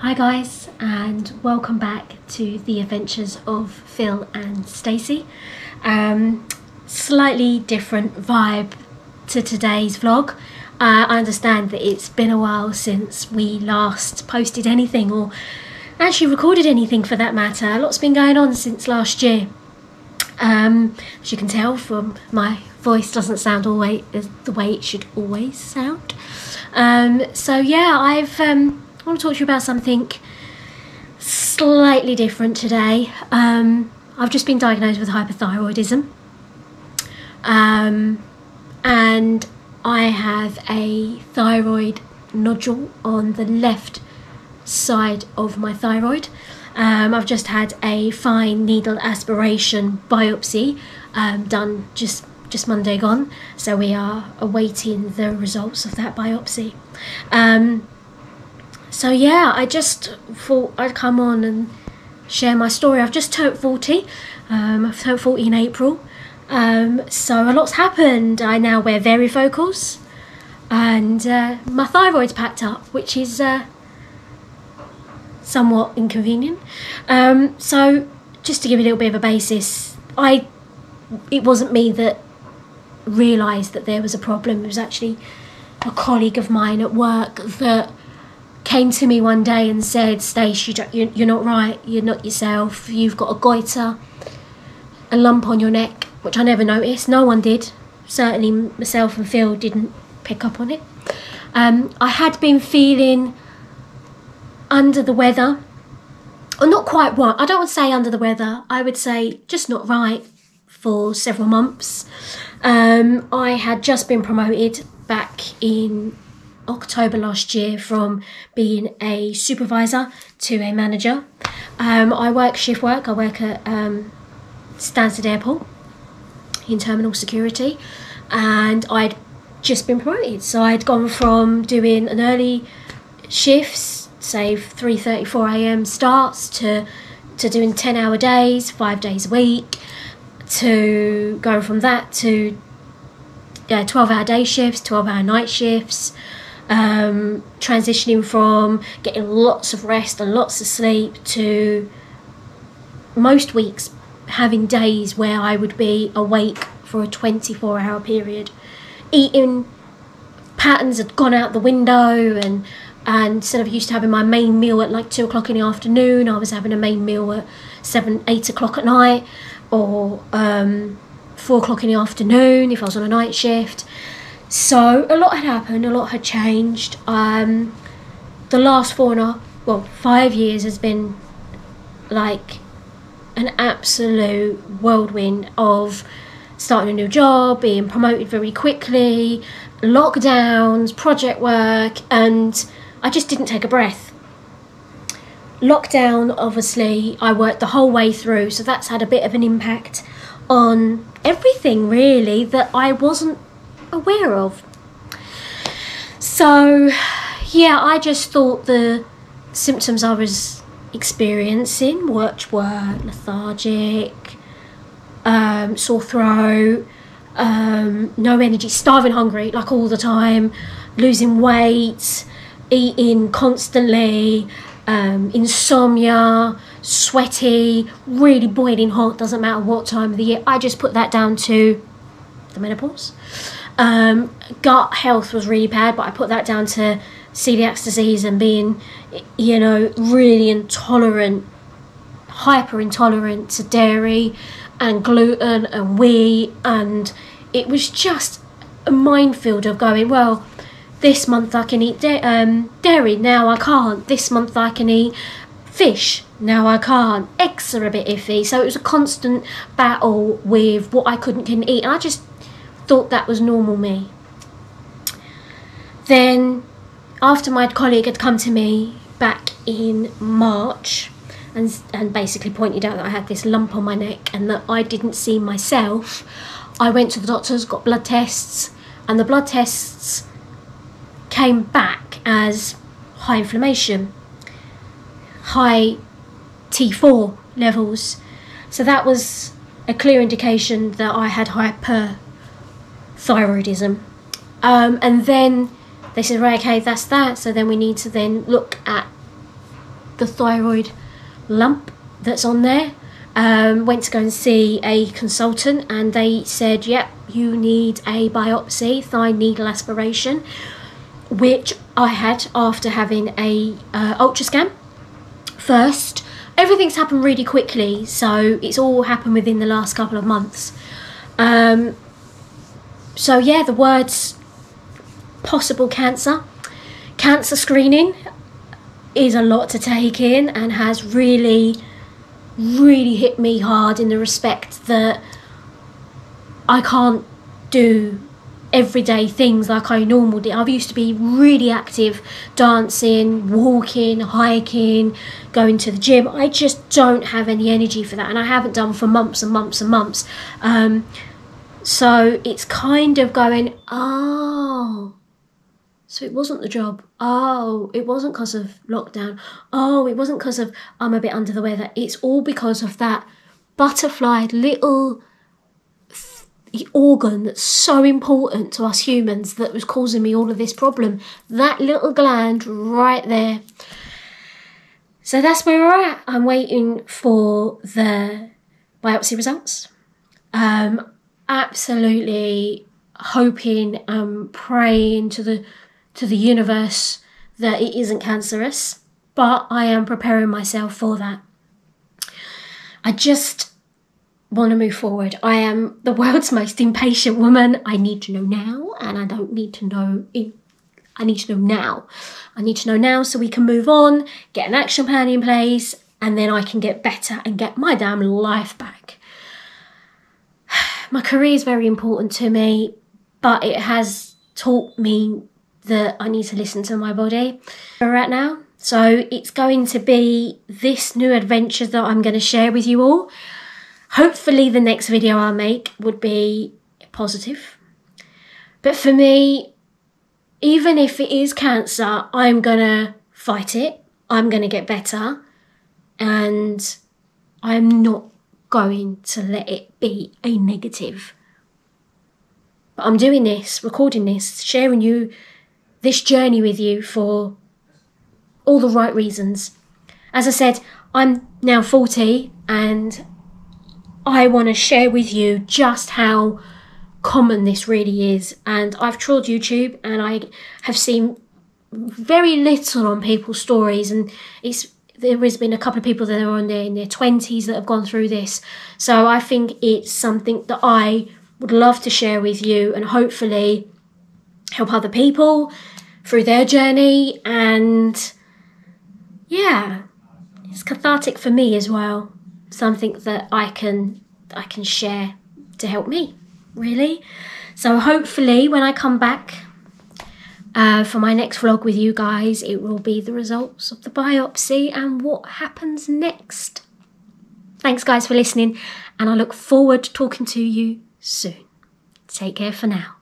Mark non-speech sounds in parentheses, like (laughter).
Hi guys and welcome back to the adventures of Phil and Stacey. Um, slightly different vibe to today's vlog. Uh, I understand that it's been a while since we last posted anything or actually recorded anything for that matter. A lot's been going on since last year. Um, as you can tell from my voice doesn't sound always the way it should always sound. Um, so yeah, I've um, I want to talk to you about something slightly different today. Um, I've just been diagnosed with hyperthyroidism, um, and I have a thyroid nodule on the left side of my thyroid. Um, I've just had a fine needle aspiration biopsy um, done just just Monday gone, so we are awaiting the results of that biopsy. Um, so yeah, I just thought I'd come on and share my story. I've just turned 40. Um, I've turned 40 in April. Um, so a lot's happened. I now wear varifocals and uh, my thyroid's packed up, which is uh, somewhat inconvenient. Um, so just to give you a little bit of a basis, I it wasn't me that realised that there was a problem. It was actually a colleague of mine at work that came to me one day and said, Stace, you you're not right, you're not yourself, you've got a goiter, a lump on your neck, which I never noticed, no one did. Certainly myself and Phil didn't pick up on it. Um, I had been feeling under the weather, or not quite right, I don't want to say under the weather, I would say just not right for several months. Um, I had just been promoted back in October last year from being a supervisor to a manager. Um, I work shift work, I work at um, Stansted Airport in terminal security, and I'd just been promoted. So I'd gone from doing an early shifts, say 3:30, 4 a.m. starts, to to doing 10 hour days, five days a week, to going from that to yeah, 12 hour day shifts, 12 hour night shifts, um, transitioning from getting lots of rest and lots of sleep to most weeks having days where I would be awake for a 24 hour period. Eating patterns had gone out the window and and instead of used to having my main meal at like two o'clock in the afternoon, I was having a main meal at seven, eight o'clock at night or um, four o'clock in the afternoon if I was on a night shift. So a lot had happened, a lot had changed. Um, the last four and a well, five years has been like an absolute whirlwind of starting a new job, being promoted very quickly, lockdowns, project work, and I just didn't take a breath. Lockdown, obviously, I worked the whole way through, so that's had a bit of an impact on everything really that I wasn't aware of. So, yeah, I just thought the symptoms I was experiencing, which were lethargic, um, sore throat, um, no energy, starving hungry, like all the time, losing weight, eating constantly, um, insomnia, sweaty, really boiling hot, doesn't matter what time of the year. I just put that down to the menopause. Um, gut health was really bad, but I put that down to celiac disease and being, you know, really intolerant, hyper intolerant to dairy and gluten and wheat. And it was just a minefield of going, well, this month I can eat da- um, dairy, now I can't. This month I can eat fish, now I can't. Eggs are a bit iffy. So it was a constant battle with what I couldn't can eat. And I just thought that was normal me. Then, after my colleague had come to me back in March and, and basically pointed out that I had this lump on my neck and that I didn't see myself, I went to the doctors, got blood tests, and the blood tests came back as high inflammation, high T4 levels. So that was a clear indication that I had hyper thyroidism. Um, and then they said, right, okay, that's that. So then we need to then look at the thyroid lump that's on there. Um, went to go and see a consultant, and they said, "Yep, you need a biopsy, fine needle aspiration," which I had after having a uh, ultrascan first. Everything's happened really quickly, so it's all happened within the last couple of months. Um, so yeah, the words possible cancer, cancer screening is a lot to take in and has really, really hit me hard in the respect that I can't do everyday things like I normally do. I've used to be really active, dancing, walking, hiking, going to the gym. I just don't have any energy for that, and I haven't done for months and months and months. Um, so it's kind of going, oh, so it wasn't the job. Oh, it wasn't because of lockdown. Oh, it wasn't because of I'm a bit under the weather. It's all because of that butterfly little th- organ that's so important to us humans that was causing me all of this problem. That little gland right there. So that's where we're at. I'm waiting for the biopsy results. Um, absolutely hoping and praying to the to the universe that it isn't cancerous, but I am preparing myself for that. I just want to move forward. I am the world's (laughs) most impatient woman. I need to know now, and I don't need to know in I need to know now. I need to know now so we can move on, get an action plan in place, and then I can get better and get my damn life back. My career is very important to me, but it has taught me that I need to listen to my body. We're now. So it's going to be this new adventure that I'm going to share with you all. Hopefully, the next video I make would be positive. But for me, even if it is cancer, I'm going to fight it. I'm going to get better. And I'm not going to let it be a negative. But I'm doing this, recording this, sharing you this journey with you for all the right reasons. As I said, I'm now 40 and I want to share with you just how common this really is. And I've trawled YouTube and I have seen very little on people's stories and it's there has been a couple of people that are on there in their 20s that have gone through this. So I think it's something that I would love to share with you and hopefully help other people through their journey. And yeah it's cathartic for me as well. Something that i can i can share to help me really. So hopefully when i come back uh, for my next vlog with you guys it will be the results of the biopsy and what happens next. Thanks guys for listening and i look forward to talking to you soon. Take care for now